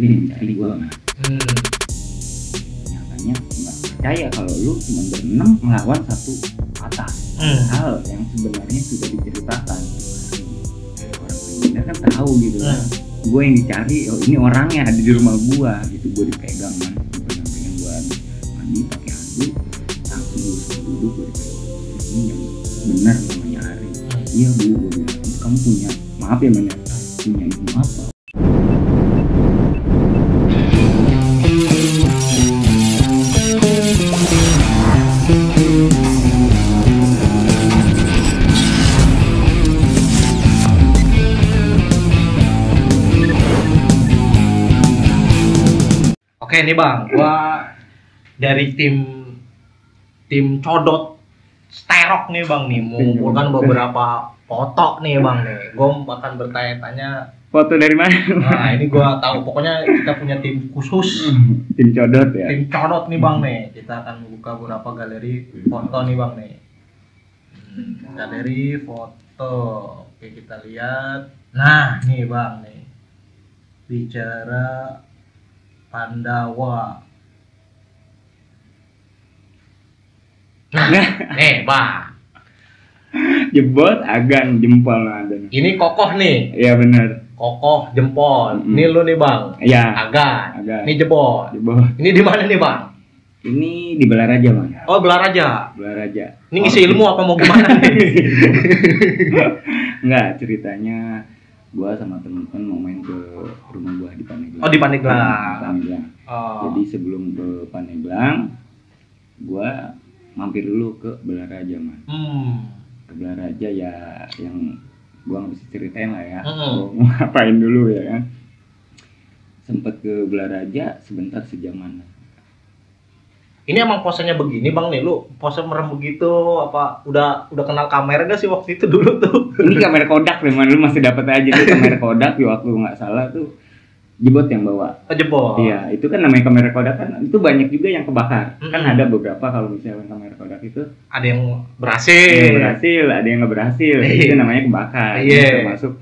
yang dicari gue mah Hmm. nyatanya nggak percaya kalau lu cuma berenam melawan satu atas Hmm. hal yang sebenarnya sudah diceritakan. Orang benar kan tahu gitu kan Hmm. gue yang dicari oh ini orangnya ada di rumah gue gitu. Gue dipegang kan gue pengen pengen gue mandi pakai handuk langsung gue suruh duduk gue dipegang. Ini yang benar namanya Ari. Iya bu gue bilang "Itu kamu punya maaf ya men ya punya ilmu apa nih bang, gua dari tim tim codot sterok nih bang nih mengumpulkan beberapa foto nih bang nih. Gue akan bertanya-tanya. foto dari mana Nah ini gua tahu pokoknya kita punya tim khusus tim codot ya tim codot nih bang nih. Kita akan membuka beberapa galeri foto nih bang nih. Hmm, Galeri foto. Oke kita lihat. Nah nih bang nih. Bicara Pandawa. Nah, nih bang. jebot agan jempol ada. Ini kokoh nih. iya benar Kokoh jempol. Mm-mm. Ini lu nih bang. iya Agan. Agan. Ini jebol. jebot Ini di mana nih bang? ini di Balaraja man Oh belar aja. Balaraja Ini ngisi ilmu apa mau gimana nih? Enggak, ceritanya gua sama temen-temen mau main ke rumah gua di Pandeglang. Oh di Pandeglang. Pandeglang. Oh. Jadi sebelum ke Pandeglang, gua mampir dulu ke Belaraja, man. Hmm. Ke Belaraja ya yang gua nggak bisa ceritain lah ya. Mm-mm. Gua ngapain dulu ya kan. Sempet ke Belaraja sebentar sejaman. Ini emang posenya begini bang nih, lu pose merem begitu apa udah udah kenal kamera gak sih waktu itu dulu tuh? Ini kamera Kodak memang lu masih dapat aja tuh kamera Kodak di waktu nggak salah tuh jebot yang bawa. Oh, jebol. Iya, itu kan namanya kamera Kodak kan itu banyak juga yang kebakar. Kan Mm-mm. ada beberapa kalau misalnya kamera Kodak itu Ada yang ada yang berhasil. berhasil, ada yang nggak berhasil. Itu namanya kebakar. Iya. Ini termasuk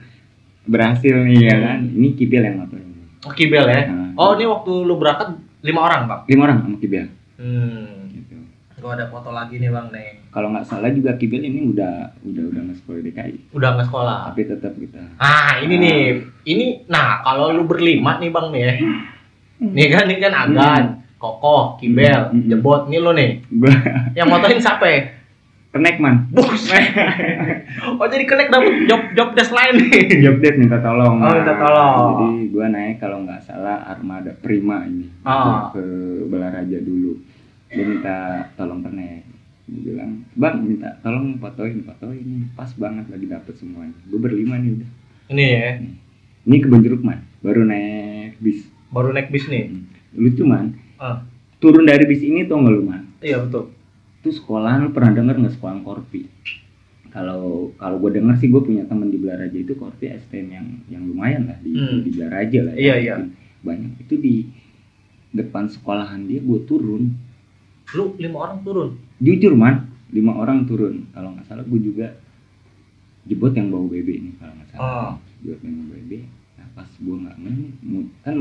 berhasil nih ya kan. Ini Kibel yang motor ini. Oh kibel ya. Nah, Oh ini waktu lu berangkat lima orang bang. lima orang sama Kibel. Hmm. Gitu. Gua ada foto lagi nih bang nih. Kalau nggak salah juga Kibel ini udah udah udah nggak sekolah DKI. Udah nggak sekolah. Tapi tetap kita. Ah ini Ah. nih, ini nah kalau lu berlima nih bang nih ya. Nih kan, ini kan Agan, Kokoh, Kibel, Hmm. Jebot, nih lu nih. Yang motoin siapa ya? Kenek man. Bos. oh jadi connect dapet job job desk lain nih. Job desk minta tolong. Oh, minta tolong. Jadi gua naik kalau nggak salah armada prima ini Ah. ke Belaraja dulu. Dia minta tolong kenek. Dia bilang, bang minta tolong fotoin fotoin ini pas banget lagi dapet semuanya. Gue berlima nih udah. Ini ya, Ini ke Benjeruk man, baru naik bis. baru naik bis nih. Lucu man. Ah. Turun dari bis ini tuh nggak lu man? Iya betul. Itu sekolahan lu pernah denger nggak sekolah Korpi? Kalau kalau gue denger sih gue punya temen di Belaraja itu Korpi STM yang yang lumayan lah di Hmm. di Belaraja lah. ya. Iya, iya. Banyak itu di depan sekolahan dia gue turun. Lu lima orang turun. Jujur man, lima orang turun. Kalau nggak salah gue juga jebot yang bawa BB ini kalau nggak salah. Oh. Jebot yang bawa BB. Nah pas gue nggak main, kan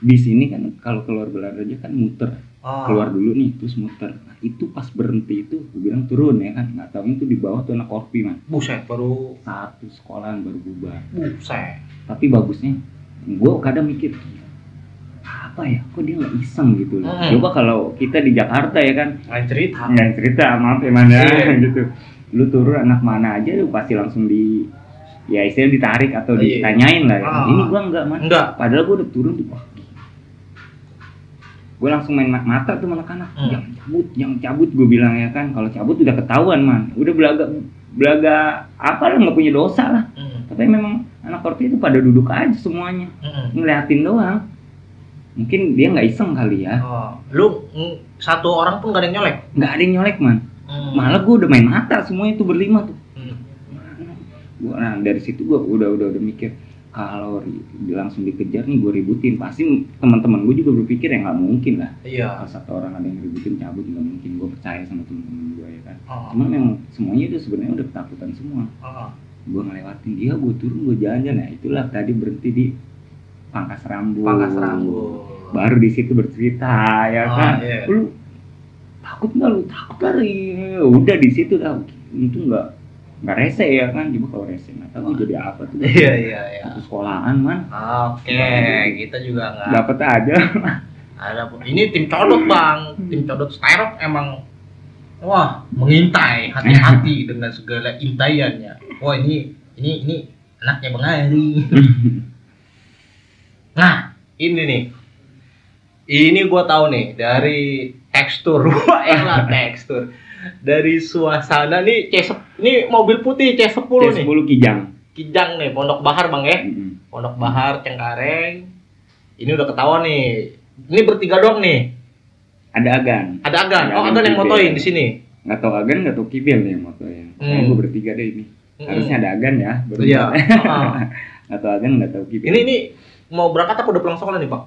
bis ini kan kalau keluar Belaraja kan muter Oh. keluar dulu nih terus muter nah, itu pas berhenti itu gue bilang turun ya kan nggak tahu itu di bawah tuh anak korpi man Buset, baru satu sekolahan baru bubar buset. tapi bagusnya gue kadang mikir apa ya kok dia nggak iseng gitu loh Hmm. coba kalau kita di Jakarta ya kan Lain cerita. nggak cerita maaf ya mana Iya. gitu lu turun anak mana aja lu pasti langsung di ya istilahnya ditarik atau Iya. ditanyain lah ya. Ah. ini gua enggak man Enggak. padahal gua udah turun tuh wah gue langsung main ma- mata tuh sama anak-anak Hmm. yang cabut yang cabut gue bilang ya kan kalau cabut udah ketahuan man udah belaga belaga apa lah nggak punya dosa lah Hmm. tapi memang anak korpi itu pada duduk aja semuanya Hmm. ngeliatin doang mungkin dia nggak iseng kali ya Oh, lu satu orang pun gak ada yang nyolek. nggak ada yang nyolek man Hmm. malah gue udah main mata semuanya itu berlima tuh Hmm. gua nah dari situ gue udah udah udah mikir kalau langsung dikejar nih gue ributin. Pasti teman-teman gue juga berpikir ya nggak mungkin lah. Iya. kalau satu orang ada yang ributin cabut nggak mungkin. Gue percaya sama teman-teman gue ya kan. Oh. cuman memang semuanya itu sebenarnya udah ketakutan semua. Oh. gue ngelewatin dia gue turun gue jalan-jalan. Ya itulah tadi berhenti di pangkas rambut. Pangkas rambut. Baru di situ bercerita ya Oh, kan? iya. lu takut nggak? Lu takut kali udah di situ dah. Itu nggak nggak rese ya kan coba kalau rese nggak tahu jadi apa tuh? Iya iya iya. Satu sekolahan man. Oke kita juga nggak dapat aja. Ada ini tim codot bang. Tim codot Styrok emang wah mengintai hati-hati dengan segala intaiannya. Wah ini ini ini anaknya bang Ari. Nah ini nih. Ini gua tahu nih dari tekstur. Wah elah tekstur dari suasana nih C ini mobil putih C10 nih C10 kijang Kijang nih Pondok Bahar bang ya Mm-mm. Pondok Bahar, Cengkareng. Ini udah ketahuan nih. Ini bertiga doang nih. ada agan Ada Agan. Ada Oh, Agan Agan yang motoin di sini. nggak tahu agan nggak tahu kibel nih motonya Hmm. Kayaknya gue bertiga deh ini harusnya ada agan ya baru Iya. empat. Ah. nggak tahu agan nggak tahu kibel ini ini mau berangkat apa udah pulang sekolah nih, Pak?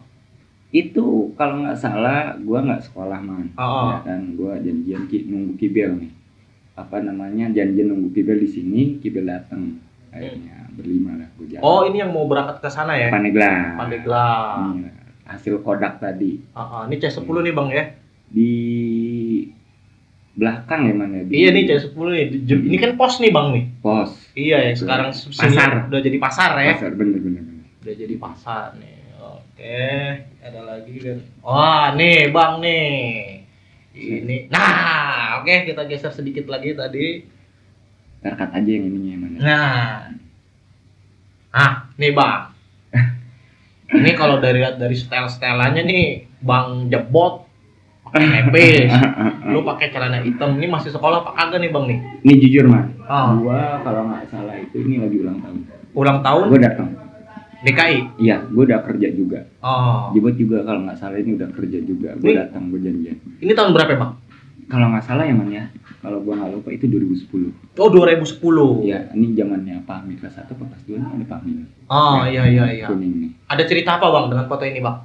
Itu kalau nggak salah gua nggak sekolah man Oh, ya kan gua janjian ki, nunggu kibel nih apa namanya janjian nunggu kibel di sini kibel datang akhirnya berlima lah gua jalan Oh, ini yang mau berangkat ke sana ya? Pandeglang Pandeglang. Iya, hasil kodak tadi Ah, ah. ini C10 nih, Bang ya. di belakang ya man ya di Iya nih C10 nih. Jem- Ini kan pos nih, Bang nih. pos Iya ya, sekarang Pasar. udah jadi pasar ya. pasar bener bener bener Udah jadi pasar nih. Oke, ada lagi kan. Wah, nih Bang nih. Ini. Nah, oke kita geser sedikit lagi tadi. terkat aja yang ininya ya man ya. Nah. Ah, nih Bang. Ini kalau dari dari style-stylenya nih Bang jebot pakai nepis. Lu pakai celana hitam. Ini masih sekolah apa kagak nih Bang nih? ini jujur man Oh, gua kalau nggak salah itu ini lagi ulang tahun ulang tahun gua datang DKI. iya gua udah kerja juga Oh. Jebot juga kalau nggak salah ini udah kerja juga gue datang gue janjian Ini tahun berapa, Bang? kalau nggak salah ya man ya kalau gua nggak lupa itu 2010 Oh, 2010. ya ini zamannya Pak Hamid kelas 1 apa kelas 2 nih ada Pak Hamid Oh, iya iya iya. kuning nih Ada cerita apa, Bang, dengan foto ini, Bang?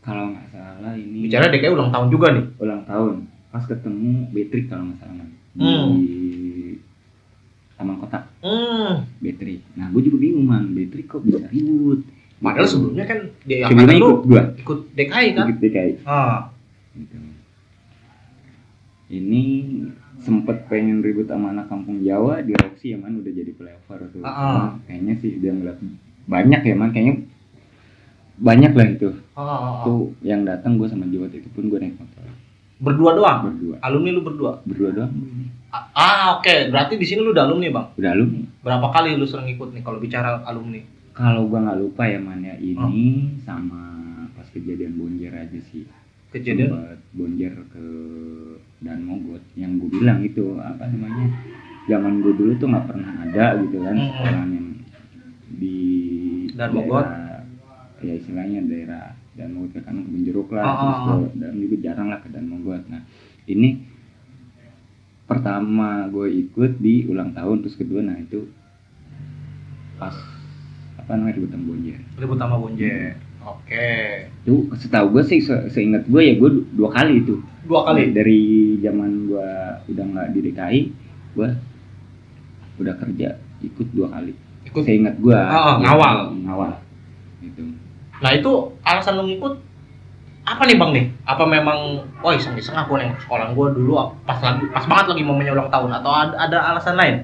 kalau nggak salah ini Bicara DKI ulang tahun juga nih. ulang tahun pas ketemu Betrik kalau nggak salah man di Hmm. Taman Kota Hmm. Betrik nah gue juga bingung man Betrik kok bisa ribut Padahal sebelumnya kan dia sebelumnya angkatan lu ikut gua ikut DKI kan? ikut DKI Ah. gitu. ini sempet pengen ribut sama anak kampung Jawa di Roxy ya man udah jadi flyover tuh Ah, ah. Cuman kayaknya sih dia ngeliat banyak ya man kayaknya banyak lah itu Ah, ah, ah. tuh yang datang gue sama Jawat itu pun gue naik motor Berdua doang. berdua Alumni lu berdua. berdua doang Ah, ah, oke. Berarti di sini lu udah alumni, Bang. udah lu nih Berapa kali lu sering ikut nih kalau bicara alumni? kalau gue nggak lupa ya man ya ini Oh. sama pas kejadian bonjer aja sih Kejadian Sempet bonjer ke dan mogot yang gue bilang itu apa namanya zaman gue dulu tuh nggak pernah ada gitu kan Mm-mm. sekolah yang di Dan Mogot? daerah- ya istilahnya daerah dan mogot ke kanan kebun jeruk lah Ah, terus ah, gua- dan juga jarang lah ke dan mogot nah ini pertama gue ikut di ulang tahun terus kedua nah itu pas apa namanya rebutan bonjer ribut sama Bonje. Oke. Tuh, setahu gue sih, se seingat gue ya gue du- dua kali itu. Dua kali. Dari zaman gue udah nggak di DKI, gue udah kerja ikut dua kali. Ikut. Seingat gue. Ah, ah, ngawal. Ngawal. Gitu. Nah, itu alasan lu ngikut apa nih, Bang nih? Apa memang wah iseng-iseng aku nih sekolah gua dulu pas lagi pas banget lagi momennya ulang tahun atau ada, ada alasan lain?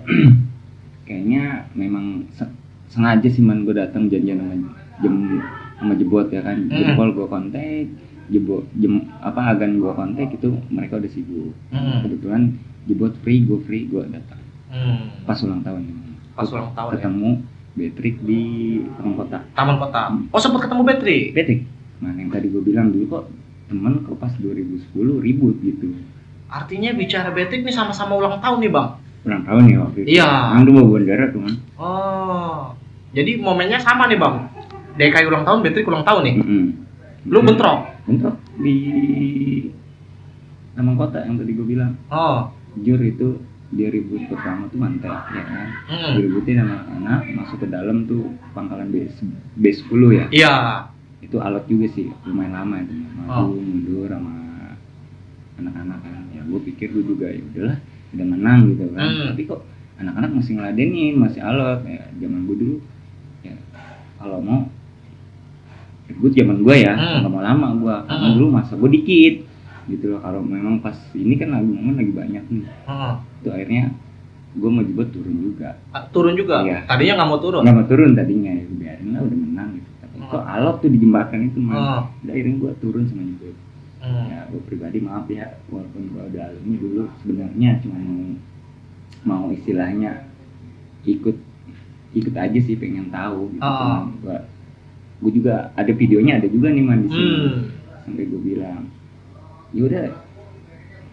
Kayaknya memang se- sengaja sih man gue datang janjian sama jem sama jebot ya kan. Hmm. Jempol gue kontak, jebot jem apa agan gue kontak itu mereka udah sibuk. Hmm. Kebetulan jebot free, gue free, gue datang. Hmm. Pas ulang tahun. Pas ulang tahun ya. ketemu Betrik di Taman Kota. Taman Kota. Oh, sempat ketemu Betri. Betrik, nah yang tadi gue bilang dulu kok temen kok pas 2010 ribut gitu. Artinya bicara Betri nih sama-sama ulang tahun nih, Bang. Ulang tahun ya waktu itu. Iya. Emang tuh bawa bendera tuh kan. Oh. Jadi momennya sama nih, Bang. DKI ulang tahun, Betri ulang tahun nih. Mm-mm. Lu bentrok. Bentrok di Taman Kota yang tadi gue bilang. Oh. Jujur itu dia ribut pertama tuh mantek ya kan. Hmm. Diributin sama anak masuk ke dalam tuh pangkalan B, B10 ya. Iya. Itu alat juga sih lumayan lama itu. Oh. Maju mundur sama anak-anak kan. Ya gue pikir gue juga ya udahlah udah menang gitu kan. Hmm. Tapi kok anak-anak masih ngeladenin, masih alot ya zaman gue dulu ya kalau mau gue zaman gue ya Hmm. mau lama gue karena Hmm. dulu masa gue dikit gitu loh kalau memang pas ini kan lagi momen lagi banyak nih Heeh. itu akhirnya gue mau jebot turun juga Ah, turun juga Iya. tadinya nggak mau turun nggak mau turun tadinya ya biarin lah udah menang gitu Hmm. Kok alot tuh di jembatan itu mah Heeh. udah akhirnya gue turun sama jebot Hmm. ya gue pribadi maaf ya walaupun gue udah alumni dulu sebenarnya cuma mau mau istilahnya ikut ikut aja sih pengen tahu gitu Ah. gue gue juga ada videonya ada juga nih man di sini Hmm. sampai gue bilang ya udah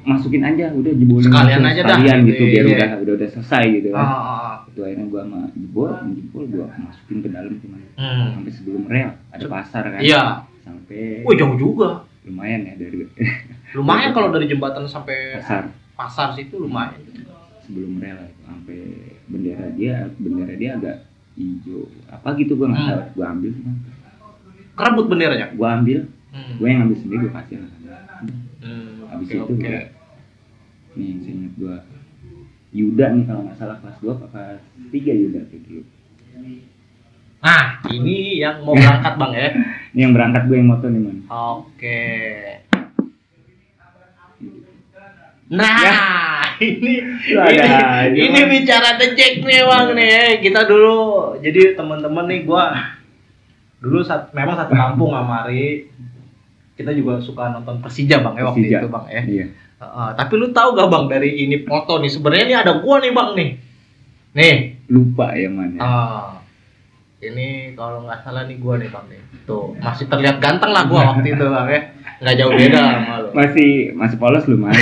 masukin aja udah jebolin Sekalian aja dah, sekalian gitu, gitu biar iya. udah udah udah selesai gitu Ah, kan ah, ah. itu akhirnya gue sama jebol jebol gue masukin ke dalam cuman Hmm. sampai sebelum rel ada pasar kan Iya. sampai Wih jauh juga. lumayan ya dari Lumayan kalau dari jembatan sampai pasar pasar situ lumayan. sebelum rel itu sampai bendera dia bendera dia agak hijau apa gitu gue nggak Hmm. tahu gue ambil Kerebut benderanya. gue ambil Hmm. gue yang ambil sendiri gue kasih Hmm. Habis Oke itu oke. Nih yang saya ingat gue Yuda nih kalau nggak salah kelas 2 apa 3 Yuda tuh dulu Nah ini yang mau berangkat bang ya. ini yang berangkat gue yang moto nih man Oke. Nah, Ya. ini Lu ada ini, ini bicara The Jack nih bang nih. Kita dulu jadi teman-teman nih gua dulu saat, memang satu kampung sama Ari. Kita juga suka nonton Persija bang ya waktu Persija. itu bang ya. iya Heeh, tapi lu tahu gak bang dari ini foto nih sebenarnya nih ada gua nih bang nih. Nih, lupa ya man ya. ah ini kalau nggak salah nih gua nih bang nih. Tuh masih terlihat ganteng lah gua waktu itu bang ya. Nggak jauh beda sama lu. masih masih polos lu man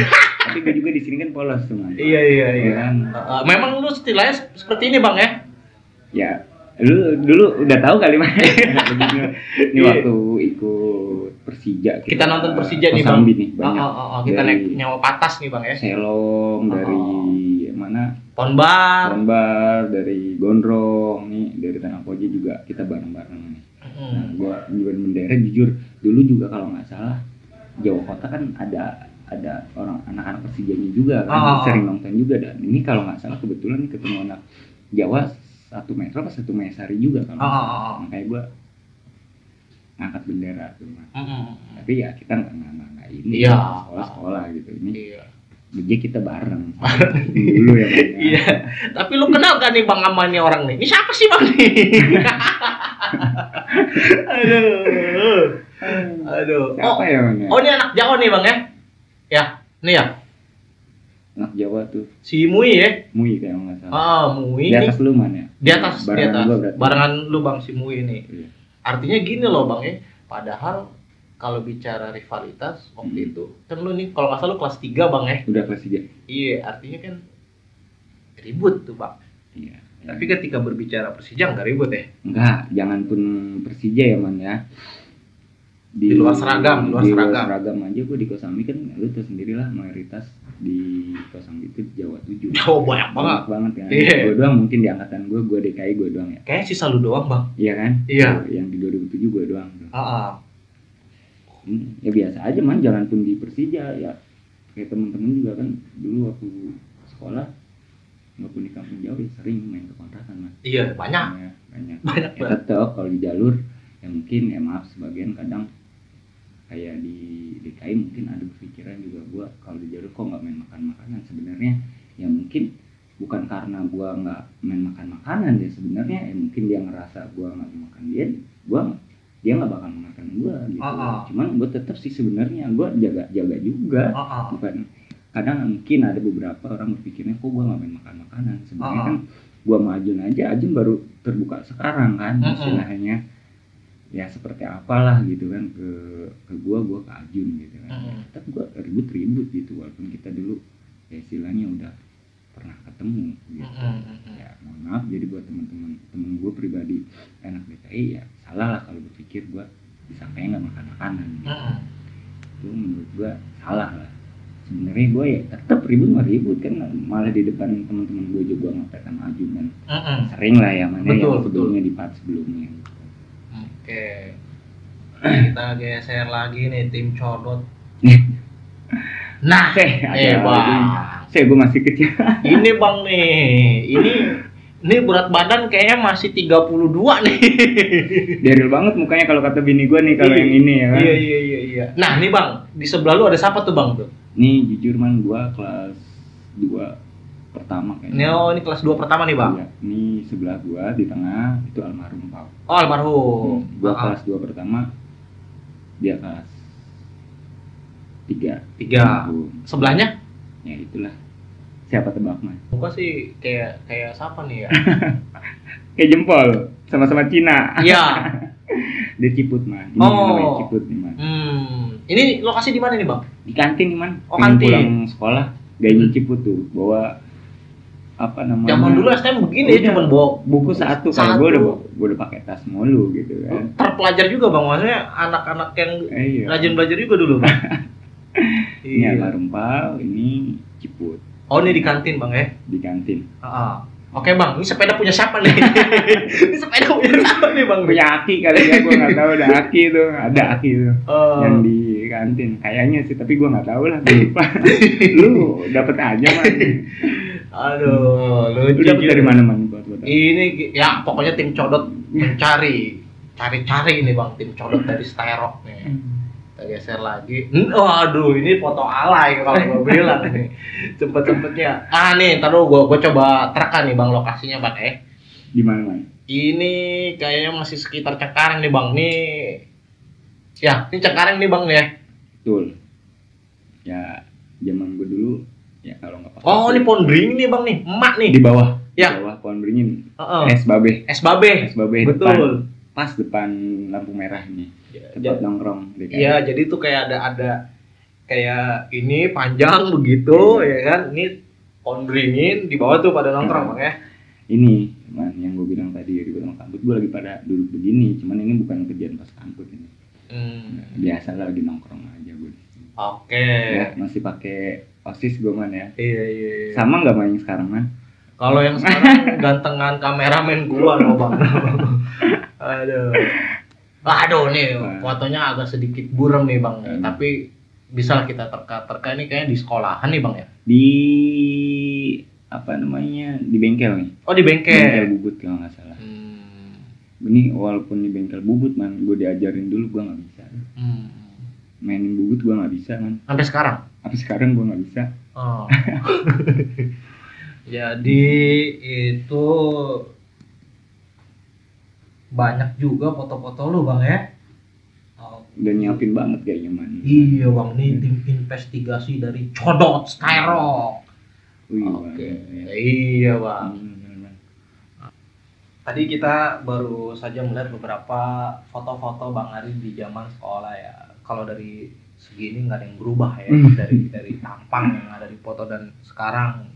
tapi gue juga di sini kan polos tuh man Iya iya iya. Kan? Heeh, memang lu istilahnya seperti ini bang ya? ya lu dulu udah tahu kali man ini waktu ikut Persija Kita nonton Persija nih, Bang. Nih banyak Oh, oh, oh, kita Dari- naik nyawa patas nih bang ya. Selong dari Oh. mana Ponbar. Lombar dari Gondrong nih dari Tanah Koja juga kita bareng-bareng nih. Nah, Hmm. gua jualan bendera jujur dulu juga kalau nggak salah Jawa Kota kan ada ada orang anak-anak Persijanya juga kan Oh. sering nonton juga dan ini kalau nggak salah kebetulan ketemu anak Jawa satu metro apa satu mesari juga kalau Oh, nggak oh, oh. makanya gua ngangkat bendera tuh Mas. Mm-mm. tapi ya kita nggak nggak nggak- ini Iya. sekolah sekolah gitu ini Iya. jadi kita bareng dulu ya Bang, ya. Iya. Tapi lu kenal gak nih bang sama ini orang nih? Ini siapa sih bang nih? Aduh. Aduh. Oh, siapa ya Bang, ya? oh ini anak Jawa nih bang ya? Ya, ini ya. anak Jawa tuh Si Mui ya? Mui kayak nggak salah Ah, Mui di atas lu man ya Di atas, di Barengan atas. gua berarti. Barengan lu bang si Mui ini. Iya. Artinya gini loh bang ya. Padahal kalau bicara rivalitas waktu Hmm. itu kan lu nih kalau nggak salah lu kelas 3 bang ya. udah kelas tiga Iya, artinya kan ribut tuh bang. iya Tapi ketika berbicara Persija nggak ribut ya. enggak jangan pun Persija ya man ya Di luar seragam, di luar di seragam. seragam aja gue di Kosambi kan lu tahu sendirilah mayoritas di Kosambi itu Jawa 7 Jawa banyak banget. banget kan Iya. gue doang mungkin di angkatan gue gue DKI gue doang ya Kayaknya sisa lu doang bang. iya kan Iya. Tuh, yang di 2007 gue doang tuh. Ah. Hmm, ya biasa aja man jangan pun di Persija ya kayak temen-temen juga kan dulu waktu sekolah nggak pun di kampung jauh ya sering main ke kontrakan man Iya banyak. Ya, banyak Banyak ya tetap kalau di jalur ya mungkin ya maaf sebagian kadang kayak di DKI mungkin ada berpikiran juga gua kalau di jalur kok nggak main makan makanan sebenarnya ya mungkin bukan karena gua nggak main makan makanan ya sebenarnya ya mungkin dia ngerasa gua nggak mau makan dia gua dia nggak bakal makan gua gitu Ah, ah. cuman gua tetap sih sebenarnya gua jaga jaga juga Ah, ah. bukan kadang mungkin ada beberapa orang berpikirnya kok gua nggak main makan makanan sebenarnya Ah. kan gua sama Ajun aja Ajun baru terbuka sekarang kan istilahnya ya seperti apalah gitu kan ke ke gua gua ke Ajun gitu kan Mm-mm. tetap gua ribut ribut gitu walaupun kita dulu ya istilahnya udah pernah ketemu gitu Mm-mm, mm-mm. ya mohon maaf jadi buat teman-teman temen gue pribadi anak DKI ya salah lah kalau berpikir gue bisa kayak nggak makan makanan gitu Mm-mm. itu menurut gua salah lah sebenarnya gue ya tetap ribut mah ribut kan malah di depan teman-teman gue juga ngepet sama Ajun kan Mm-mm. sering lah ya mana Betul, yang betul. sebelumnya di part sebelumnya Oke. Kita geser lagi nih tim codot. Nah, eh ada bang. saya gue masih kecil Ini bang nih, ini Ini berat badan kayaknya masih 32 nih. Deril banget mukanya kalau kata bini gue nih kalau yang ini ya kan. Iya iya iya iya. Nah, nih Bang, di sebelah lu ada siapa tuh Bang tuh? Nih jujur man gue kelas 2 pertama kayaknya. oh, ini kelas 2 pertama nih, Bang. Iya, ini sebelah gua di tengah itu almarhum Pau. Oh, almarhum. gua Ah, kelas 2 pertama dia kelas 3. tiga. Sebelahnya? Ya itulah. Siapa tebak man? Muka sih kayak kayak siapa nih ya? Kayak jempol, sama-sama Cina. Iya. Dia Ciput man. Ini Oh. Ciput nih man. Hmm. Ini lokasi di mana nih, Bang? Di kantin nih man. Oh, Pengen kantin. pulang sekolah, gayanya Ciput tuh bawa apa namanya? Zaman dulu STM begini ya, cuman bawa buku satu, Satu. kalau gua udah bawa- gua udah pakai tas mulu gitu kan. terpelajar juga, Bang. Maksudnya anak-anak yang Eh, iya. rajin belajar juga dulu, Bang. Ini iya. almarhum Pau, ini Ciput Oh, ini di kantin, Bang ya? di kantin. Ah, Oke bang, ini sepeda punya siapa nih? ini sepeda punya siapa nih bang? punya Aki kali ya gue nggak tahu ada Aki tuh ada Aki tuh Oh. yang di kantin kayaknya sih tapi gue nggak tahu lah gue lupa lu dapet aja man Aduh, lu lucu. dapet dari mana man buat buat Ini ya pokoknya tim codot mencari, cari-cari ini bang tim codot dari Styrok nih. Kita geser lagi. Hmm, Waduh, ini foto alay kalau gue bilang nih. Sempet-sempetnya. Ah nih, ntar dulu gue coba terkan nih bang lokasinya bang eh. di mana man Ini kayaknya masih sekitar Cengkareng nih bang. Nih, ya ini Cengkareng nih bang nih. ya. betul ya zaman gue dulu ya kalau nggak pakai Oh ini pohon beringin nih bang nih, emak nih. di bawah Ya. di bawah pohon beringin Heeh. es babe Es babe. es babe depan Betul. pas depan lampu merah ini Ya, tempat nongkrong di Iya, jadi tuh kayak ada ada kayak ini panjang begitu Iya. ya kan. Ini pohon beringin di bawah tuh pada nongkrong bang ya. ini man yang gue bilang tadi di belakang kampus gue lagi pada duduk begini cuman ini bukan kerjaan pas kampus ini Hmm. biasa lah lagi nongkrong aja gue. Oke. ya masih pakai osis gue man ya Iya iya. iya. sama nggak main sekarang man Kalau yang sekarang gantengan kameramen gua loh bang. Aduh. Aduh nih Wah. fotonya agak sedikit buram nih bang. Hmm. Tapi bisa lah kita terka-terka ini kayaknya di sekolahan nih bang ya. di apa namanya di bengkel nih Oh di bengkel bengkel. bubut kalau nggak salah Hmm. ini walaupun di bengkel bubut man gue diajarin dulu gue nggak bisa Hmm. mainin bubut gue nggak bisa man Sampai sekarang. Tapi sekarang gue nggak bisa Oh. Jadi itu banyak juga foto-foto lu bang ya? Udah nyiapin banget kayaknya man Iya bang, ini tim investigasi dari Codot Skyrok. Wih, Oke, Bang. iya bang. Hmm, Bang. Tadi kita baru saja melihat beberapa foto-foto Bang Ari di zaman sekolah ya. Kalau dari segi ini nggak ada yang berubah ya Hmm. dari dari tampang yang ada di foto dan sekarang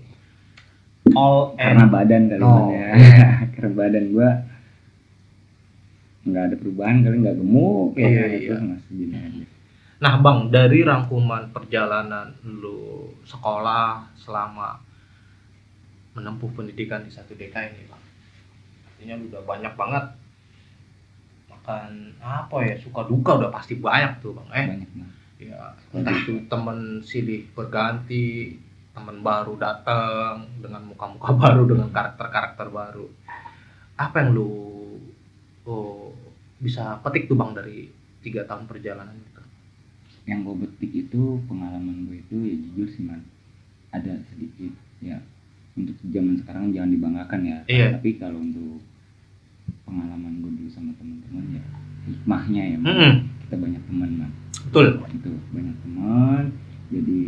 all karena and badan kali. Man, ya karena badan gue nggak ada perubahan kali nggak gemuk ya Iya, terus iya. masih gini aja Nah bang, dari rangkuman perjalanan lu sekolah selama menempuh pendidikan di satu DK ini bang, artinya lu udah banyak banget makan apa ya suka duka udah pasti banyak tuh bang. Eh, banyak banget ya entah itu temen silih berganti, temen baru datang dengan muka-muka baru dengan karakter-karakter baru. Apa yang lu oh, bisa petik tuh bang dari tiga tahun perjalanan itu? yang gue petik itu pengalaman gue itu ya jujur sih man ada sedikit ya untuk zaman sekarang jangan dibanggakan ya Iya. tapi kalau untuk pengalaman gue dulu sama teman-teman ya hikmahnya ya Man. Mm-mm. kita banyak teman man Betul. itu banyak teman jadi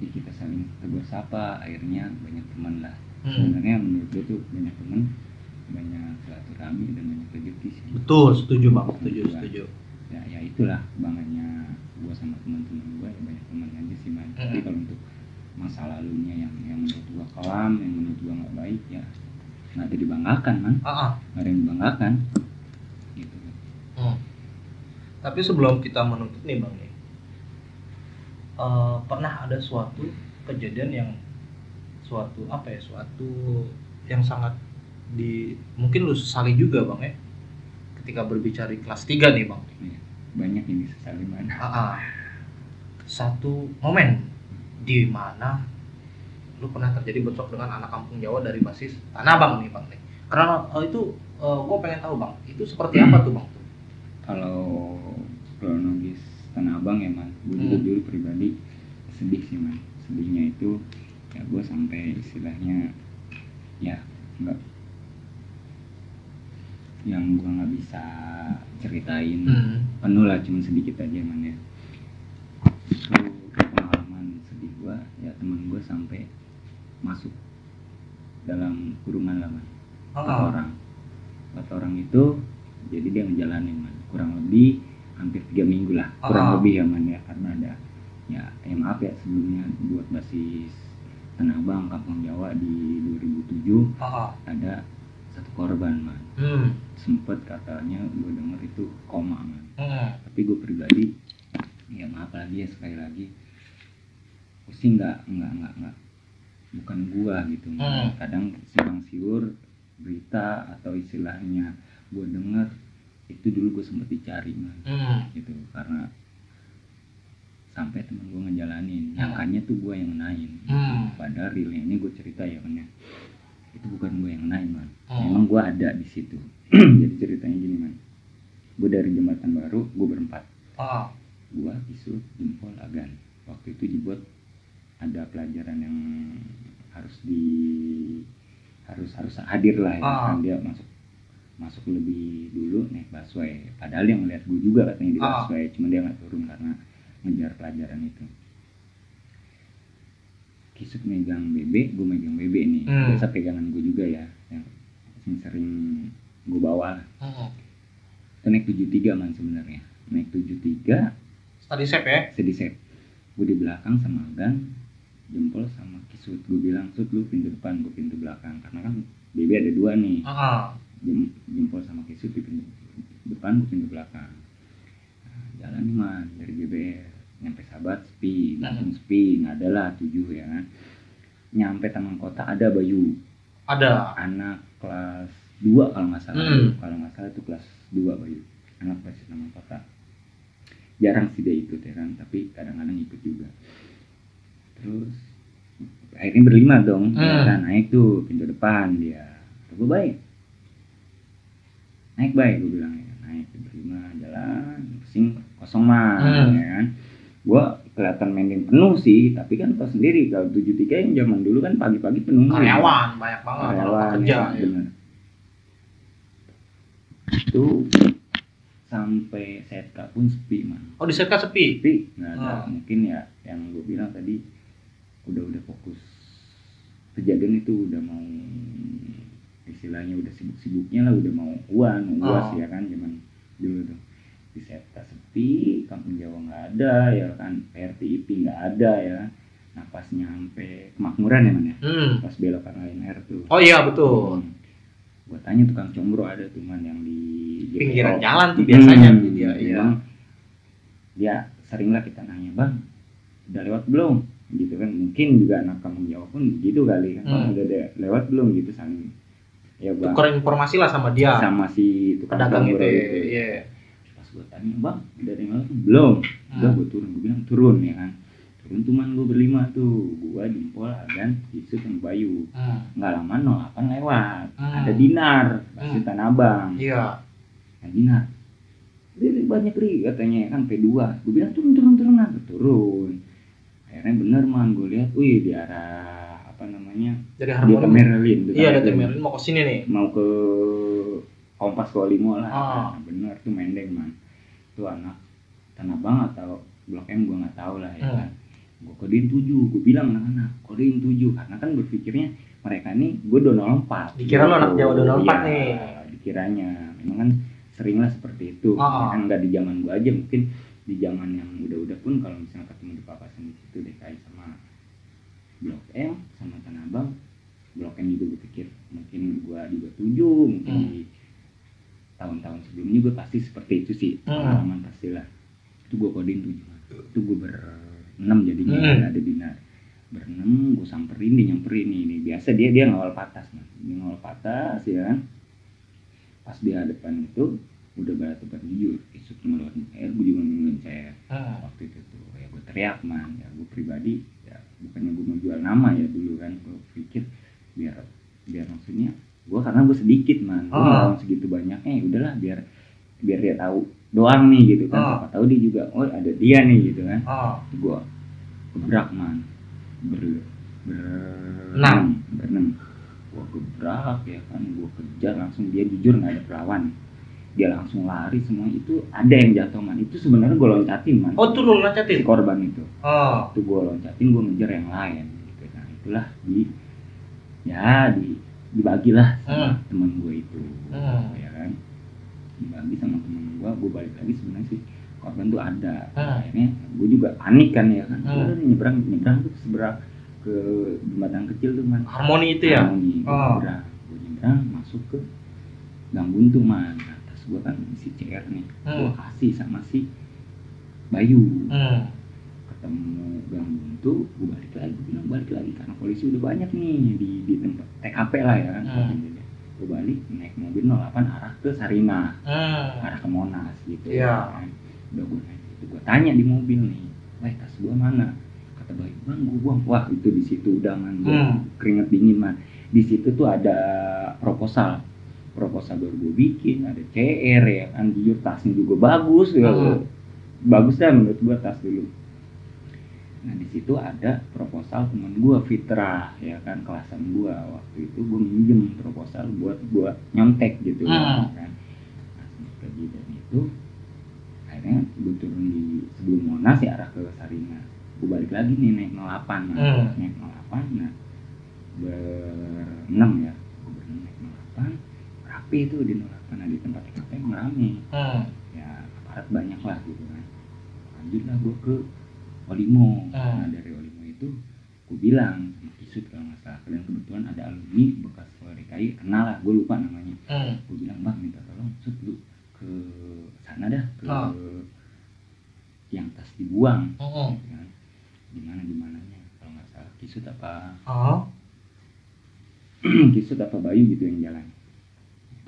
ya kita saling tegur sapa akhirnya banyak teman lah Mm. sebenarnya menurut gue tuh banyak teman banyak silaturahmi dan banyak rezeki sih Betul, setuju bang, setuju, setuju. ya ya itulah bangannya gua sama teman-teman gua ya banyak teman aja sih man tapi Mm. kalau untuk masa lalunya yang yang menurut gua kelam yang menurut gua nggak baik ya nggak ada dibanggakan man Ah, ah. nggak ada yang dibanggakan Hmm. Tapi sebelum kita menutup nih bang nih, eh, pernah ada suatu kejadian yang suatu apa ya, suatu yang sangat di mungkin lu sesali juga bang ya, ketika berbicara di kelas 3 nih bang. banyak yang disesali man Ah, ah. Satu momen di mana lu pernah terjadi bentrok dengan anak kampung Jawa dari basis Tanah Abang nih bang nih karena eh, itu gue pengen tahu bang itu seperti apa tuh bang kalau kronologis Tanah Abang ya man gue juga Hmm. dulu pribadi sedih sih man sedihnya itu ya gue sampai istilahnya ya nggak yang gue nggak bisa ceritain. Hmm. penuh lah cuma sedikit aja man ya. Itu pengalaman sedih gue ya teman gue sampai masuk dalam kurungan lah man empat orang. Empat orang itu jadi dia ngejalanin man kurang lebih hampir tiga minggu lah kurang Ah. lebih ya man ya karena ada ya ya maaf ya sebelumnya buat basis Tanah Abang Kampung Jawa di 2007 Ah. ada satu korban man Hmm. sempet katanya gue denger itu koma man Hmm. tapi gue pribadi ya maaf lagi ya sekali lagi gue sih nggak nggak nggak nggak bukan gua gitu Hmm. kadang simpang siur berita atau istilahnya gue denger itu dulu gue sempet dicari man Hmm. gitu karena sampai temen gue ngejalanin Hmm. nyangkanya tuh gue yang nain Hmm. padahal realnya ini gue cerita ya ya itu bukan gue yang nain man Hmm. memang gue ada di situ jadi ceritanya gini man gue dari jembatan baru gue berempat Ah. gua Isut Jempol Agan waktu itu dibuat ada pelajaran yang harus di harus harus hadir lah ya Ah. kan dia masuk masuk lebih dulu naik busway padahal yang lihat gue juga katanya di Ah. busway cuma dia nggak turun karena ngejar pelajaran itu Kisut megang BB, gue megang BB nih Hmm. biasa pegangan gue juga ya yang sering gue bawa lah. Hmm. itu naik 73 man sebenarnya naik 73 Tadi sep ya? sedih set gue di belakang sama Agan jempol sama kisut gue bilang sut lu pintu depan gue pintu belakang karena kan BB ada dua nih Ah. Jem- jempol sama kisut di pintu depan gue pintu belakang. Nah, jalan nih man dari BBR nyampe sahabat sepi langsung sepi nggak ada lah tujuh ya kan? Nyampe taman kota ada Bayu. Ada. anak kelas 2 kalau nggak salah. Hmm. kalau nggak salah itu kelas 2 Bayu. Anak kelas taman kota. Jarang sih dia ikut ya kan? Tapi kadang-kadang ikut juga. Terus akhirnya berlima dong. Hmm. kan naik tuh pintu depan dia. Gue baik naik baik gue bilang ya naik berlima jalan pusing kosong mah Hmm. ya kan gue kelihatan mainin penuh sih tapi kan tau sendiri kalau 73 yang zaman dulu kan pagi-pagi penuh Karyawan banyak banget karyawan kerja. ya, Ya. itu sampai setka pun sepi man Oh di Serka sepi. sepi nggak ada Oh. mungkin ya yang gue bilang tadi udah udah fokus kejadian itu udah mau istilahnya udah sibuk-sibuknya lah udah mau uan uas Oh. ya kan zaman dulu tuh di setka sepi kampung Jawa nggak ada ya kan PRTIP nggak ada ya nah pas nyampe kemakmuran ya man ya Hmm. pas belokan Lion Air tuh Oh iya betul. Hmm. Gua tanya tukang combro ada tuh man yang di Pinggiran JPO. jalan tuh biasanya Hmm, dia. Iya. memang dia sering lah kita nanya bang udah lewat belum gitu kan mungkin juga anak kampung Jawa pun gitu kali kan bang Hmm. udah lewat belum gitu saling ya bang Tukar informasi lah sama dia. sama si tukang Pedagang itu. ya. itu Iya. pas gua tanya bang yang lewat belum udah Hmm. gua turun gua bilang turun ya kan turun tuh gua berlima tuh gua jempol Agan itu sama Bayu Hmm. nggak lama 08 lewat Hmm. ada dinar pasti Hmm. tanah abang Iya. nah dinar Ri, banyak ri katanya kan P2 gue bilang turun turun turun nah turun akhirnya bener man gue lihat wih di arah apa namanya Dari Harmoni. Merlin tuh Iya kan. dari Merlin mau ke sini nih. mau ke Kompas Kualimo lah Ah. Nah, bener tuh mendeng man itu anak tanah abang atau blok M gue nggak tahu lah ya Hmm. kan gue kodein tujuh gue bilang anak-anak kodein tujuh karena kan berpikirnya mereka nih gue dono lompat Dikira lo anak Jawa dono lompat Iya, nih. dikiranya memang kan sering lah seperti itu Ah. kan nggak di zaman gue aja mungkin di zaman yang udah-udah pun kalau misalnya ketemu di papasan di situ DKI sama blok M sama tanah abang blok M juga gue pikir mungkin gue juga tujuh mungkin Hmm. di tahun-tahun sebelumnya gue pasti seperti itu sih Hmm. pengalaman pastilah itu gue kodein tujuh itu gue berenam jadinya Hmm. ada dinar berenam gue samperin dia nyamperin nih, nih. biasa dia dia ngawal patas man. dia ngawal patas ya kan pas di hadapan itu udah beratupan jujur isuk ngeluarin air gue juga ngeluarin saya Hmm. waktu itu tuh ya gue teriak man ya gue pribadi bukannya gue mau jual nama ya dulu kan gue pikir biar biar maksudnya gue karena gue sedikit man. Gue Ah. mau segitu banyaknya ya udahlah biar biar dia tahu doang nih gitu kan. Ah. siapa tahu dia juga oh ada dia nih gitu kan. Oh gue gebrak man. Ber ber Enam. berenam. Gue gebrak ya kan. Gue kejar langsung dia jujur nggak ada pelawan dia langsung lari semua itu ada yang jatuh man. Itu sebenarnya gue loncatin man. Oh tuh lu si lancatin korban itu. Oh. Itu gue loncatin gue ngejar yang lain gitu nah itulah di ya di dibagilah sama Hmm. teman gue itu Hmm. ya kan. Dibagi sama teman gue gue balik lagi sebenarnya sih korban tuh ada. Hmm. akhirnya gue juga panik kan ya kan. Hmm. Deh, nyebrang nyebrang tuh seberang ke jembatan kecil tuh man. Harmoni itu ya? Harmoni, gue Oh. nyebrang. Gue nyebrang masuk ke gang buntu man gue kan isi CR nih gue Hmm. kasih sama si Bayu hmm. ketemu gang buntu gue balik lagi gue bilang balik lagi karena polisi udah banyak nih di di tempat TKP lah ya kan Hmm. gue balik naik mobil 08 arah ke Sarina Hmm. arah ke Monas gitu Iya. kan. udah gue naik itu gue tanya di mobil nih Wah tas gue mana kata baik bang gue buang wah itu di situ udah man Hmm. keringet dingin man di situ tuh ada proposal proposal baru gue bikin ada CR ya kan jujur tasnya juga bagus ya. Hmm. bagus dah menurut gue tas dulu. Nah di situ ada proposal temen gue Fitra ya kan kelasan gue waktu itu gue minjem proposal buat gue nyontek gitu Hmm. kan. Nah sejak kejadian itu akhirnya gue turun di sebelum Monas ya arah ke Sarina gue balik lagi nih naik 08 nah, Hmm. naik 08 nah berenam ya. Gue berenam naik 08 rapi itu di 08 nah di tempat TKP emang rame Hmm. ya aparat banyak lah gitu kan lanjutlah gue ke Olimo Hmm. nah dari Olimo itu gue bilang sama Kisut kalau nggak salah dan kebetulan ada alumni bekas DKI kenal lah gue lupa namanya Hmm. gue bilang bang minta tolong Sut lu ke sana dah ke Ah. yang tas dibuang Hmm. gitu kan gimana gimananya kalau nggak salah Kisut apa Oh. Kisut apa Bayu gitu yang jalan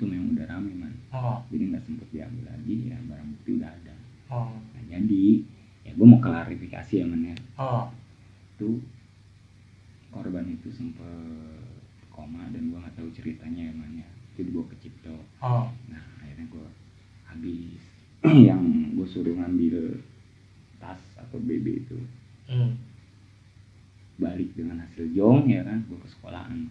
itu memang udah rame man Oh. jadi nggak sempet diambil lagi ya barang bukti udah ada Oh. Nah jadi ya gue mau klarifikasi ya men ya Oh. itu korban itu sempet koma dan gue nggak tahu ceritanya ya man ya itu dibawa ke Cipto Oh. nah akhirnya gue habis yang gue suruh ngambil tas atau BB itu Hmm. balik dengan hasil jong ya kan gue ke sekolahan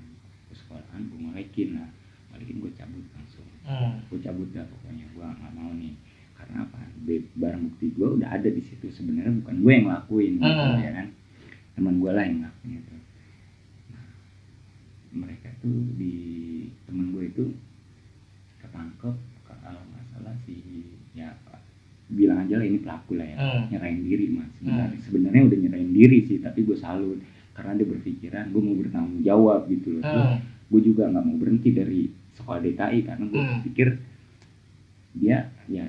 ke sekolahan gue ngelekin lah balikin gue cabut langsung. Hmm. gue cabut dah pokoknya. Gue nggak mau nih. Karena apa? Barang bukti gue udah ada di situ. Sebenarnya bukan gue yang ngelakuin gitu, Hmm. ya kan? Teman gue lah yang ngelakuin itu. Nah, mereka tuh di temen gue itu ketangkep kalau nggak salah si ya bilang aja lah ini pelaku lah ya. Hmm. nyerahin diri mas. Sebenarnya sebenarnya udah nyerahin diri sih tapi gue salut. Karena dia berpikiran gue mau bertanggung jawab gitu loh. Hmm. gue juga nggak mau berhenti dari sekolah DKI karena gue Hmm. pikir dia ya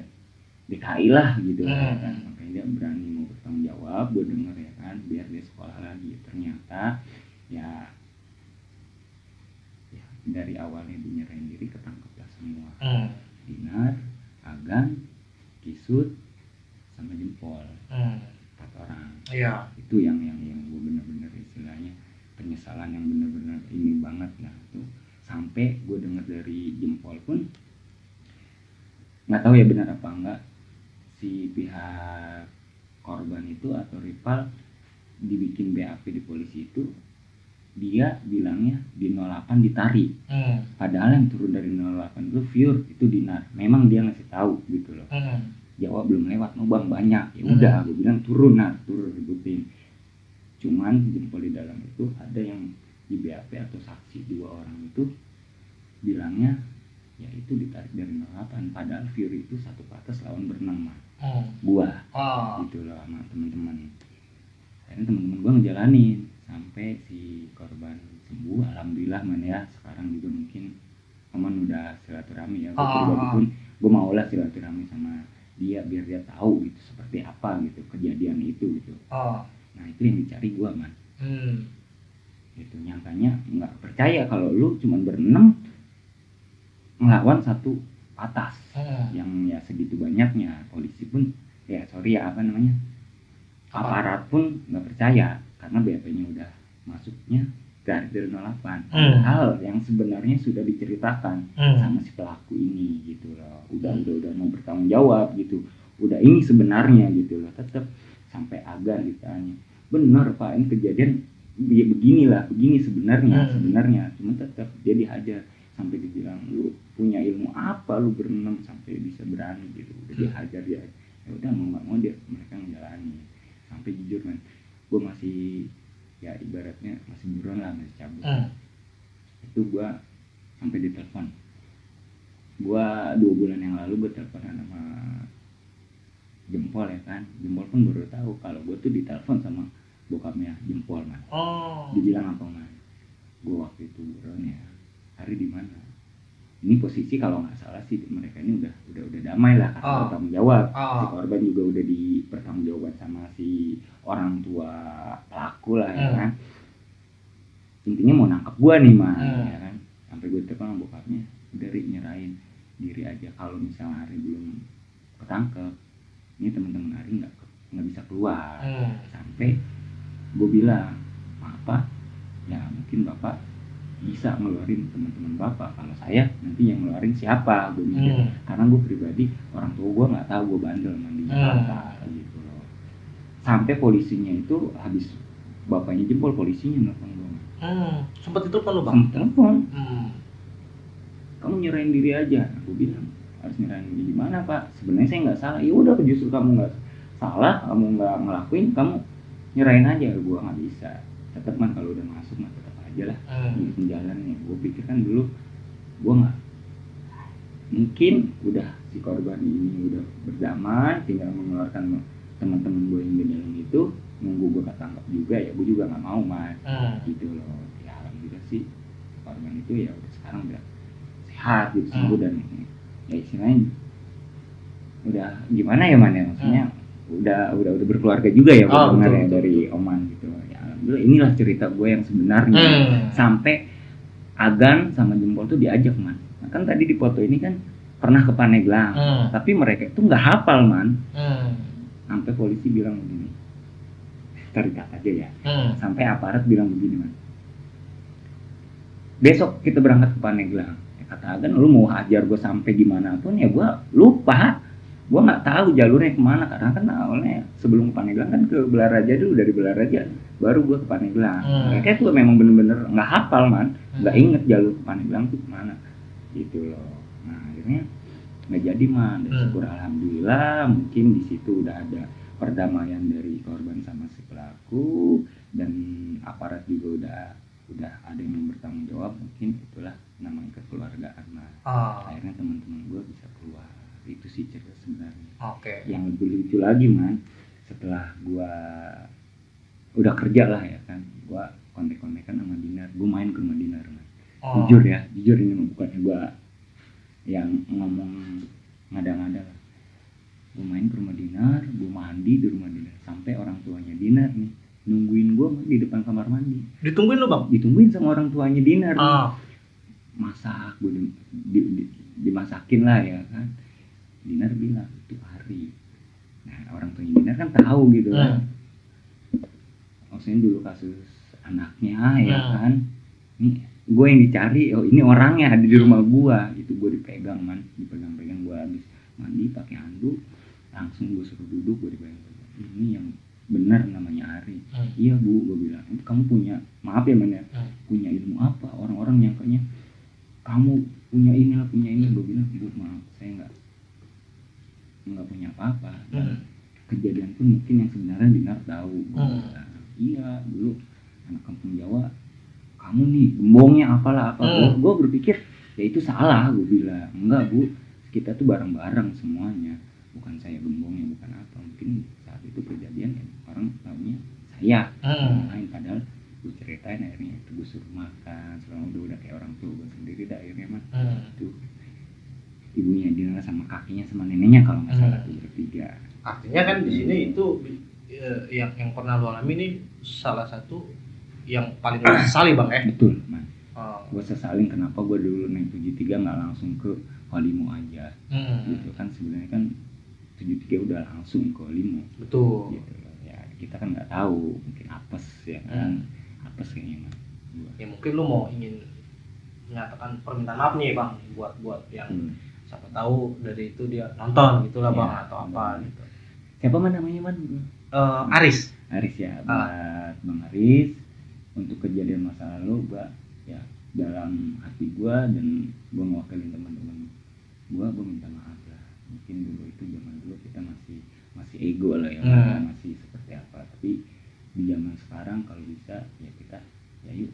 DKI lah gitu Hmm. ya kan makanya dia berani mau bertanggung jawab gue denger ya kan biar dia sekolah lagi ternyata ya ya dari awalnya dia nyerahin diri ketangkep lah semua Hmm. Dinar Agan Kisut sama Jempol Hmm. empat orang Iya. itu yang yang yang gue bener-bener istilahnya penyesalan yang bener-bener ini banget nah itu sampai gue dengar dari jempol pun nggak tahu ya benar apa enggak si pihak korban itu atau rival dibikin BAP di polisi itu dia bilangnya di 08 ditarik. Hmm. padahal yang turun dari 08 itu pure itu dinar. Memang dia ngasih tahu gitu loh. Hmm. Jawa belum lewat no bang banyak. Ya udah gue bilang turun nah turun ributin cuman jempol di dalam itu ada yang di BAP atau saksi dua orang itu bilangnya ya itu ditarik dari 08 padahal Fury itu satu ke atas lawan berenang mah Hmm. gua Oh. gitu loh sama teman-teman akhirnya teman-teman gua ngejalanin sampai si korban sembuh alhamdulillah man ya sekarang juga mungkin teman udah silaturahmi ya gue Ah, pribadi ah. pun gue mau lah silaturahmi sama dia biar dia tahu gitu seperti apa gitu kejadian itu gitu Oh. nah itu yang dicari gua man Hmm. gitu nyangkanya nggak percaya kalau lu cuman berenam ngelawan satu atas Hmm. yang ya segitu banyaknya polisi pun ya sorry ya apa namanya aparat pun nggak percaya karena BAP-nya udah masuknya dari dari 08 Hmm. hal yang sebenarnya sudah diceritakan Hmm. sama si pelaku ini gitu loh udah udah udah mau bertanggung jawab gitu udah ini sebenarnya gitu loh tetap sampai agar ditanya benar pak ini kejadian ya beginilah begini sebenarnya Hmm. sebenarnya cuma tetap dia dihajar sampai dibilang lu punya ilmu apa lu berenang sampai bisa berani gitu. Udah Hmm. dihajar dia ya udah mau nggak mau dia mereka menjalani. Sampai jujur man gue masih ya ibaratnya masih buron lah masih cabut. Hmm. itu gua sampai ditelepon. Gua dua bulan yang lalu gua teleponan sama jempol ya kan. Jempol pun baru tahu kalau gua tuh ditelepon sama bokapnya jempol man. Oh. dibilang apa man? Gua waktu itu buron ya hari di mana ini posisi kalau nggak salah sih mereka ini udah udah udah damai lah karena Oh. bertanggung jawab si Oh. korban juga udah dipertanggungjawabkan sama si orang tua pelaku lah ya Hmm. kan intinya mau nangkep gua nih mah Hmm. ya kan sampai gue telepon sama bokapnya udah Ri, nyerahin diri aja kalau misalnya hari belum ketangkep ini teman-teman hari nggak nggak bisa keluar Hmm. sampai gue bilang pak ya mungkin bapak bisa ngeluarin teman-teman bapak. Kalau saya nanti yang ngeluarin siapa? Gue mikir. Hmm. karena gue pribadi orang tua gue nggak tahu gue bandel mandi Hmm. Jakarta gitu loh. Sampai polisinya itu habis bapaknya jempol polisinya nelfon gue Hmm. Sempet itu kan lu bang? Telepon. Hmm. kamu nyerahin diri aja. Gue bilang harus nyerahin diri gimana pak? Sebenarnya saya nggak salah. Ya udah justru kamu nggak salah kamu nggak ngelakuin kamu nyerahin aja. Gue nggak bisa. Tetap kan kalau udah masuk mah tetap aja lah. Hmm. jalannya gue pikir kan dulu gue nggak mungkin udah si korban ini udah berdamai tinggal mengeluarkan teman-teman gue yang di dalam itu nunggu gue ketangkap juga ya gue juga nggak mau mas. Hmm. gitu loh. Ya alhamdulillah sih korban itu ya udah sekarang udah sehat gitu sembuh dan ya istilahnya udah gimana ya man ya? Maksudnya udah udah udah berkeluarga juga ya Oh, benar betul, ya betul, dari Oman gitu inilah cerita gue yang sebenarnya Hmm. sampai Agan sama Jempol tuh diajak man nah, kan tadi di foto ini kan pernah ke Paneglang Hmm. tapi mereka itu nggak hafal man Hmm. sampai polisi bilang begini tarik aja ya Hmm. sampai aparat bilang begini man besok kita berangkat ke Paneglang ya, kata Agan lu mau hajar gue sampai gimana pun ya gue lupa gue nggak tahu jalurnya ke mana karena kan awalnya sebelum ke Paneglang kan ke Belaraja dulu dari Belaraja baru gue ke Paneglang Hmm. mereka tuh memang bener-bener nggak hafal man nggak Hmm. inget jalur ke Paneglang tuh ke mana gitu loh nah akhirnya nggak jadi man dan Hmm. syukur alhamdulillah mungkin di situ udah ada perdamaian dari korban sama si pelaku dan aparat juga udah udah ada yang bertanggung jawab mungkin itulah namanya kekeluargaan mas Oh. akhirnya teman-teman gue bisa itu sih cerita sebenarnya Oke. yang lebih lucu lagi man setelah gua udah kerja lah ya kan gua kontek-kontekan sama Dinar gua main ke rumah Dinar man Oh. jujur ya jujur ini bukannya gua yang ngomong ngada-ngada lah gua main ke rumah Dinar gua mandi di rumah Dinar sampai orang tuanya Dinar nih nungguin gua di depan kamar mandi Ditungguin lu bang? ditungguin sama orang tuanya Dinar. Ah. masak gue di, di- di- dimasakin lah ya kan Dinar bilang itu hari nah orang tuanya Dinar kan tahu gitu kan. Hmm. maksudnya dulu kasus anaknya ya Hmm. kan. Ini gue yang dicari oh ini orangnya ada di rumah gua. Itu gue dipegang man. Dipegang-pegang gue habis mandi pakai handuk. Langsung gue suruh duduk gue dipegang. Ini yang benar namanya Ari. Hmm. iya bu gue bilang. "Itu kamu punya maaf ya man ya. Hmm. punya ilmu apa? Orang-orang nyangkanya kamu punya inilah punya ini. Gue bilang bu maaf saya nggak nggak punya apa-apa Hmm. kejadian pun mungkin yang sebenarnya Dinar tahu Hmm. bilang, iya dulu anak kampung Jawa kamu nih gembongnya apalah apa Hmm. gue berpikir ya itu salah gue bilang enggak bu kita tuh bareng-bareng semuanya bukan saya gembongnya bukan apa mungkin saat itu kejadian ya orang tahunya saya Hmm. lain padahal gue ceritain akhirnya itu gue suruh makan selama udah udah kayak orang tua gue sendiri dah akhirnya mah Hmm. itu ibunya dia sama kakinya sama neneknya kalau nggak salah Hmm. bertiga Artinya kan di sini itu eh, yang yang pernah lu alami ini salah satu yang paling lu sesali bang ya. betul man Oh. gue sesalin kenapa gue dulu naik 73 nggak langsung ke Walimo aja Hmm. gitu kan sebenarnya kan 73 udah langsung ke Limo Betul. gitu ya kita kan nggak tahu mungkin apes ya kan apes kayaknya gua ya mungkin lu mau ingin menyatakan permintaan maaf nih bang buat buat yang Hmm. Siapa tahu dari itu dia nonton gitu lah bang Iya, atau apa benar. gitu siapa man namanya man Eh, Aris Aris ya Ah. buat bang Aris untuk kejadian masa lalu gua ya dalam hati gua dan gua mewakili teman-teman gua gua minta maaf lah mungkin dulu itu zaman dulu kita masih masih ego lah ya Hmm. masih seperti apa tapi di zaman sekarang kalau bisa ya kita ya yuk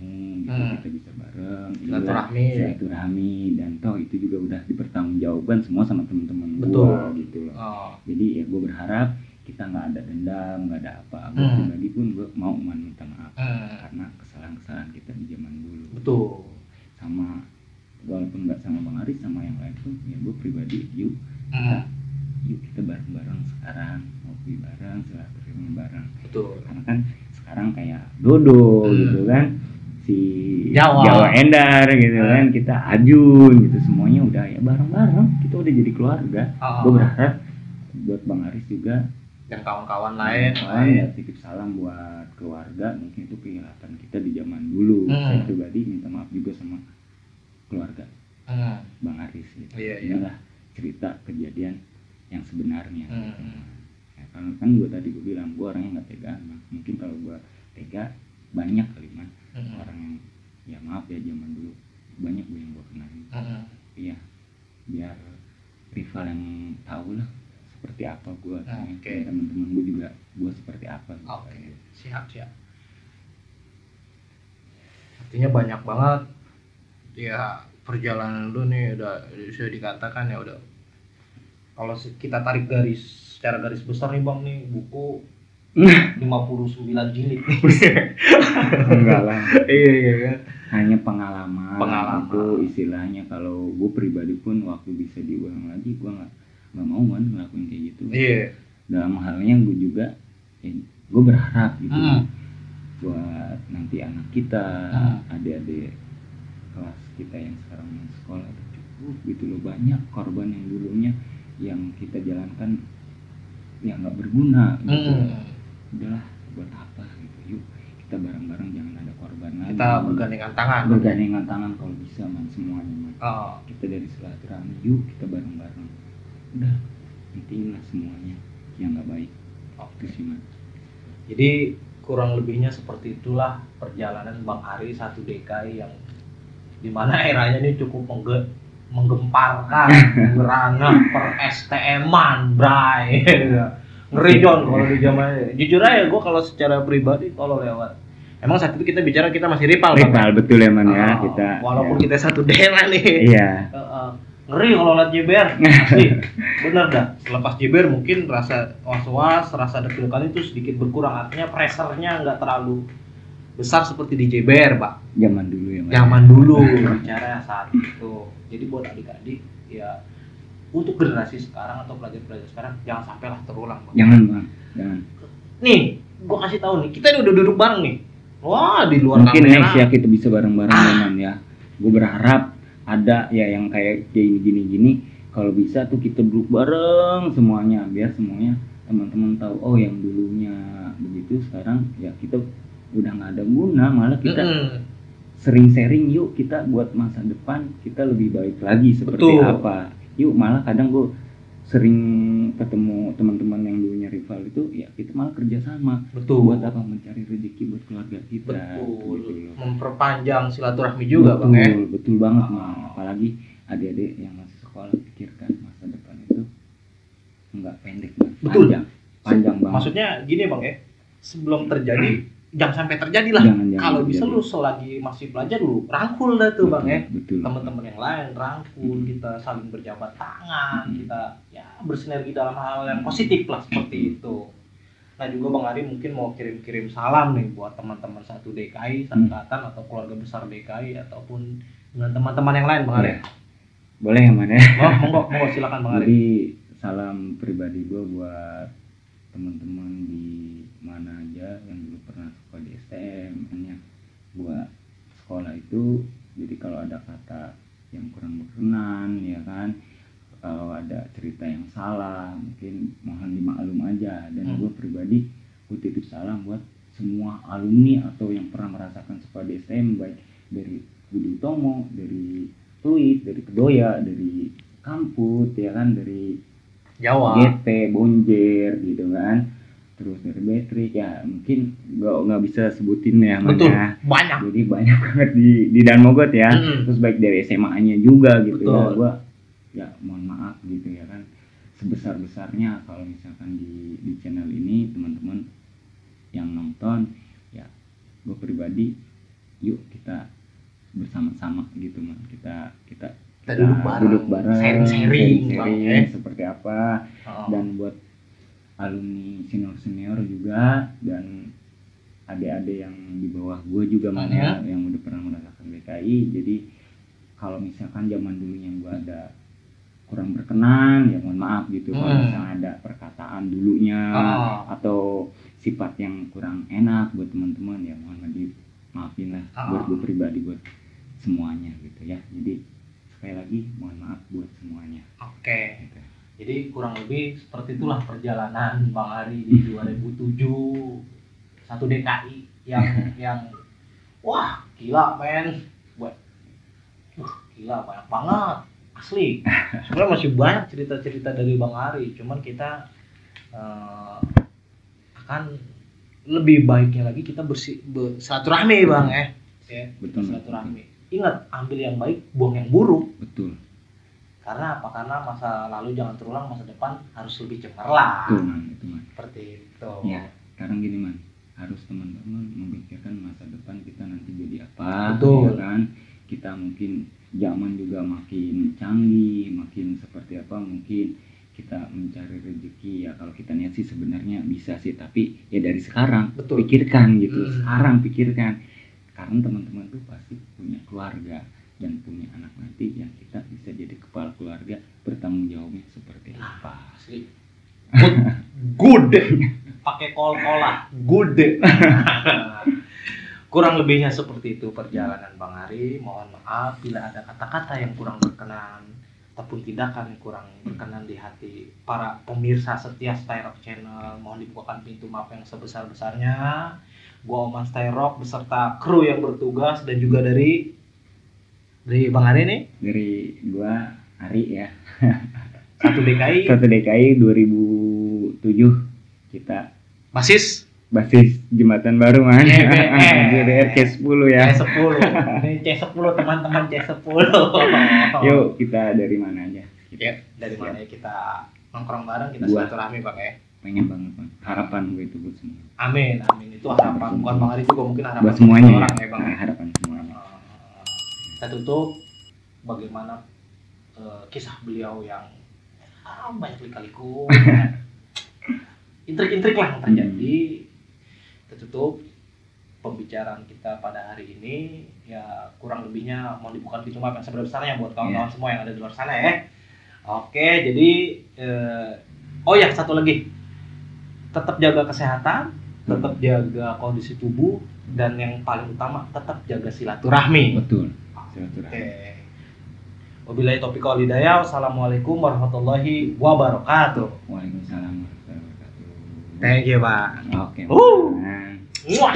ketemu gitu Hmm. kita bisa bareng. Iya, Silaturahmi. silaturahmi dan toh itu juga udah dipertanggungjawabkan semua sama teman-teman Betul. gua gitu loh. Oh, jadi ya gue berharap kita nggak ada dendam nggak ada apa. Gue Hmm. pribadi pun gue mau minta maaf hmm, karena kesalahan-kesalahan kita di zaman dulu. Betul. Sama walaupun nggak sama bang Aris sama yang lain pun ya gue pribadi yuk. Hmm, yuk kita bareng-bareng sekarang ngopi bareng silaturahmi bareng. Betul. Karena kan sekarang kayak Dodo Hmm. gitu kan si Jawa. Endar gitu Hmm. kan kita Ajun gitu semuanya udah ya bareng-bareng kita udah jadi keluarga Oh, gue berharap buat bang Aris juga dan kawan-kawan lain Kawan ya titip salam buat keluarga mungkin itu kegiatan kita di zaman dulu Hmm. saya pribadi minta maaf juga sama keluarga Hmm, bang Aris gitu Iya, iya. inilah cerita kejadian yang sebenarnya Hmm. gitu. ya, karena kan gue tadi gue bilang gue orangnya nggak tega mungkin kalau gue tega banyak kali man hmm, orang yang ya maaf ya zaman dulu banyak gue yang gue kenalin hmm, iya biar rival yang tahu lah seperti apa gue Oke. teman-teman gue juga gue seperti apa gitu. Oke, siap siap. Artinya banyak banget ya perjalanan lu nih udah sudah dikatakan ya udah kalau kita tarik garis secara garis besar nih bang nih buku 59 jilid enggak lah iya iya kan. hanya pengalaman, Pengalaman. itu istilahnya kalau gue pribadi pun waktu bisa diulang lagi gue nggak nggak mau kan ngelakuin kayak gitu Iya. dalam halnya gue juga ya, gue berharap gitu Hmm. buat nanti anak kita Hmm. adik-adik kelas kita yang sekarang yang sekolah itu cukup gitu loh banyak korban yang dulunya yang kita jalankan yang nggak berguna gitu Hmm. Udahlah buat apa gitu yuk kita bareng-bareng jangan ada korban lagi. Kita bergandengan tangan. bergandengan tangan kalau bisa man semuanya man. Oh, kita dari silaturahmi yuk kita bareng-bareng. Udah intinya semuanya yang nggak baik. Oke. itu sih man. Jadi kurang lebihnya seperti itulah perjalanan Bang Ari satu DKI yang di mana eranya ini cukup mengge menggemparkan, merana per STM-an, bray. Ngeri John kalau di zaman Jujur aja gue kalau secara pribadi kalau lewat Emang saat itu kita bicara kita masih rival. Rival betul ya man ya Oh, kita walaupun ya. kita satu daerah nih. iya. Ngeri kalau lihat JBR asli bener dah. Selepas JBR mungkin rasa was-was rasa deg-degan itu sedikit berkurang. Artinya pressernya nggak terlalu besar seperti di JBR pak. Zaman dulu ya man. Zaman dulu bicara saat itu. Jadi buat adik-adik ya untuk generasi sekarang atau pelajar-pelajar sekarang jangan sampailah terulang Bang. jangan bang jangan nih gua kasih tahu nih kita ini udah duduk bareng nih wah di luar mungkin kamera next ya kita bisa bareng-bareng Ah. ya, man ya gue berharap ada ya yang kayak gini gini gini kalau bisa tuh kita duduk bareng semuanya biar semuanya teman-teman tahu oh yang dulunya begitu sekarang ya kita udah nggak ada guna malah kita Mm-mm. sering sharing yuk kita buat masa depan kita lebih baik lagi seperti Betul. apa yuk malah kadang gue sering ketemu teman-teman yang dulunya rival itu ya kita malah kerjasama betul buat apa mencari rezeki buat keluarga kita betul gitu loh. memperpanjang silaturahmi juga betul, bang ya betul banget Oh. Mang. apalagi adik-adik yang masih sekolah pikirkan masa depan itu nggak pendek Bang. Betul. panjang panjang banget maksudnya gini bang ya sebelum terjadi jangan sampai terjadi lah kalau bisa lu selagi masih belajar lu rangkul dah tuh bang ya. Betul teman-teman yang lain rangkul Hmm. kita saling berjabat tangan Hmm. kita ya bersinergi dalam hal yang positif lah seperti itu. Nah juga bang Ari mungkin mau kirim-kirim salam nih buat teman-teman satu DKI Hmm. sangkatan atau keluarga besar DKI ataupun dengan teman-teman yang lain bang Ari. Iya. boleh ya mana oh monggo monggo silakan bang Ari. Jadi salam pribadi gue buat teman-teman di mana aja yang dulu pernah sekolah di STM hanya buat sekolah itu jadi kalau ada kata yang kurang berkenan ya kan kalau ada cerita yang salah mungkin mohon dimaklum aja. Dan Hmm. gue pribadi gue titip salam buat semua alumni atau yang pernah merasakan sekolah DSM baik dari Budi Utomo dari Pluit dari Kedoya dari Kamput ya kan dari Jawa. GT Bonjer gitu kan terus dari Betrik ya mungkin nggak nggak bisa sebutin ya betul. Mana banyak. Jadi banyak banget di di Dan Mogot ya. Mm. terus baik dari SMA-nya juga gitu ya. Betul. gua ya mohon maaf gitu ya kan. Sebesar besarnya kalau misalkan di di channel ini teman-teman yang nonton ya gue pribadi yuk kita bersama-sama gitu man kita kita Kita duduk bareng, duduk bareng sharing-sharing, Bang, sharing-sharing ya. seperti apa. Oh. dan buat alumni senior senior juga dan adik-adik yang di bawah gue juga Ah, mana ya. yang udah pernah merasakan BKI jadi kalau misalkan zaman dulu yang gue ada kurang berkenan ya mohon maaf gitu kalau Hmm. misalnya ada perkataan dulunya Ah. atau sifat yang kurang enak buat teman-teman ya mohon di maafin lah Ah. buat gue pribadi buat semuanya gitu ya jadi sekali lagi mohon maaf buat semuanya oke gitu. Jadi kurang lebih seperti itulah perjalanan Bang Ari di 2007 satu DKI yang yang wah gila men. Buat uh, gila banyak banget. Asli. Sebenarnya masih banyak cerita-cerita dari Bang Ari cuman kita eh, akan lebih baiknya lagi kita bersih bersilaturahmi bang ya ya. Betul. Silaturahmi. Ingat ambil yang baik buang yang buruk. Betul karena apa? Karena masa lalu jangan terulang masa depan harus lebih cemerlang. Man itu man seperti itu. Ya sekarang gini man harus teman-teman memikirkan masa depan kita nanti jadi apa Betul. ya kan? Kita mungkin zaman juga makin canggih makin seperti apa mungkin kita mencari rezeki. Ya kalau kita niat sih sebenarnya bisa sih tapi ya dari sekarang Betul. pikirkan gitu. Hmm. sekarang pikirkan. Karena teman-teman tuh pasti punya keluarga dan punya anak nanti yang kita bisa jadi kepala keluarga bertanggung jawabnya seperti apa. asli. Good pakai kol kola good kurang lebihnya seperti itu perjalanan Bang Ari. Mohon maaf bila ada kata-kata yang kurang berkenan ataupun tindakan yang kurang berkenan di hati para pemirsa setia Styrok Channel. Mohon dibukakan pintu maaf yang sebesar-besarnya. Gua Oman Styrok beserta kru yang bertugas dan juga dari dari Bang Ari nih? Dari gua Ari ya. Satu DKI satu DKI 2007 kita. Basis? Basis jembatan baru man YBR. JBR C10 ya. C10 ini C10 teman-teman C10 yuk kita dari mana aja? Ya dari mana ya kita nongkrong bareng kita silaturahmi bang ya. Pengen banget man harapan gue itu buat semua. Amin amin. Itu harapan bukan bang Ari juga mungkin harapan buat semuanya ya, orang ya bang. Nah, harapan semuanya Eh, kita tutup bagaimana eh, kisah beliau yang ah, banyak lika-liku intrik-intrik lah yang terjadi. Kita tutup pembicaraan kita pada hari ini. Ya kurang lebihnya mau dibuka pintu maaf yang sebesar-besarnya buat kawan-kawan semua yang ada di luar sana ya. Oke jadi eh, oh ya satu lagi. Tetap jaga kesehatan tetap jaga kondisi tubuh dan yang paling utama tetap jaga silaturahmi. Betul silaturahmi Oke. Wabillahi taufiq wal hidayah. Wassalamualaikum warahmatullahi wabarakatuh. Waalaikumsalam warahmatullahi wabarakatuh Thank you, Pak. oke Uh. Man. Muah.